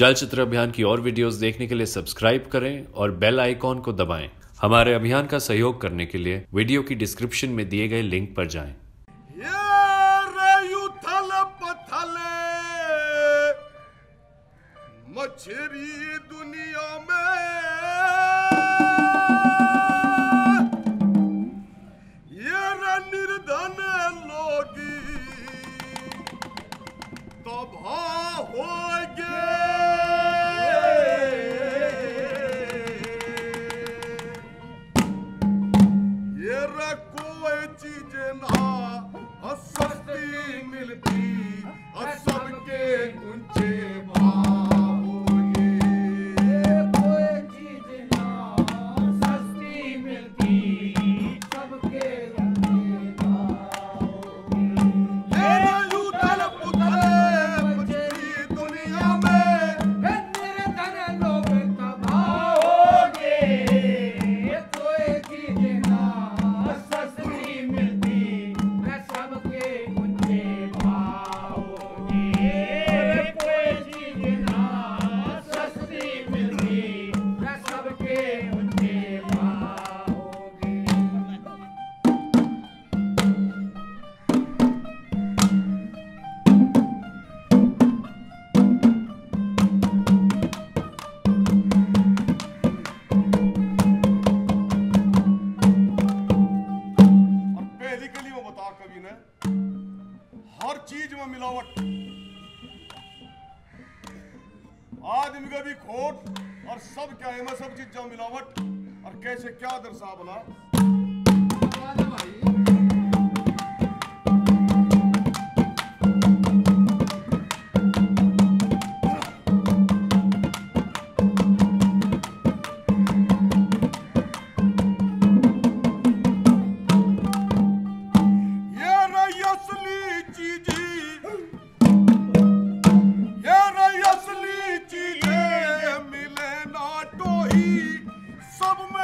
चलचित्र अभियान की और वीडियोस देखने के लिए सब्सक्राइब करें और बेल आइकॉन को दबाएँ। हमारे अभियान का सहयोग करने के लिए वीडियो की डिस्क्रिप्शन में दिए गए लिंक पर जाएँ। मछेरी दुनिया कवि ने हर चीज़ में मिलावट। आदमी का भी खोट और सब क्या है मैं सब चीज़ मिलावट, और कैसे क्या दर्शा बना भाई? trouble, man.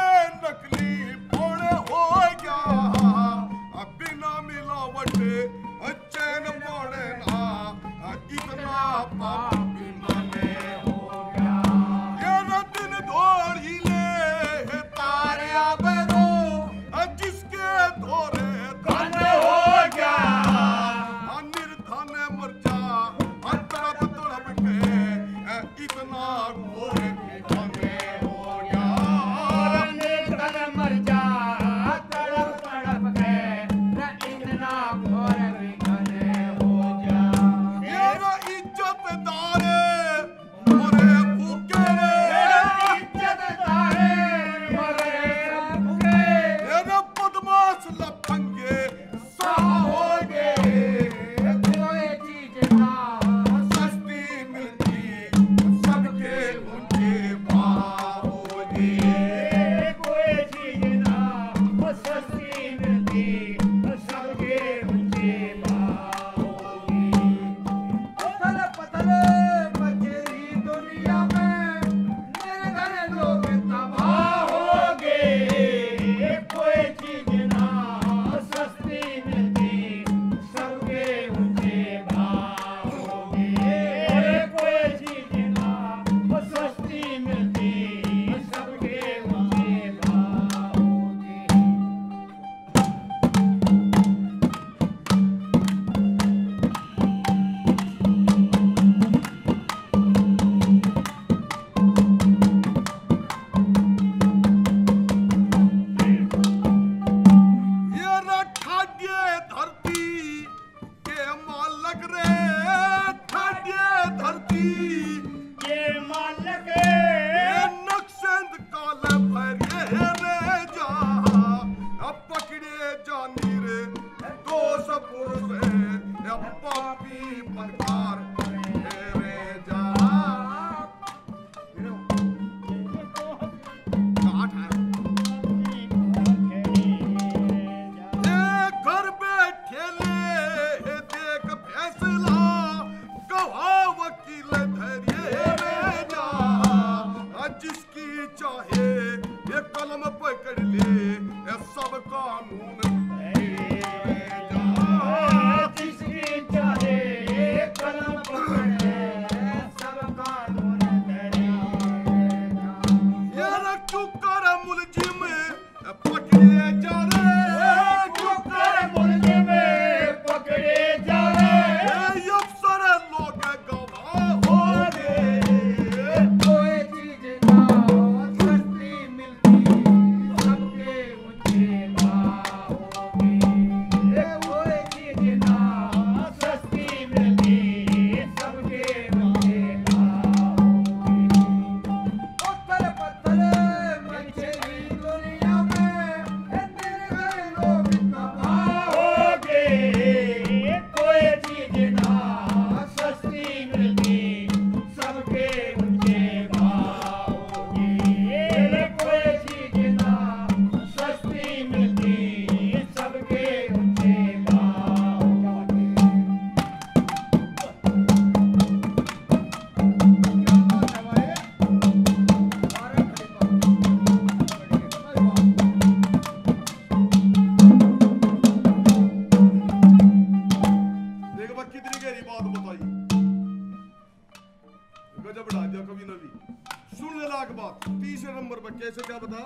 बात। तीसरे नंबर पर कैसे क्या बता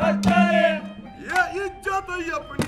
Отдали! Я, я, дядя, я понимаю.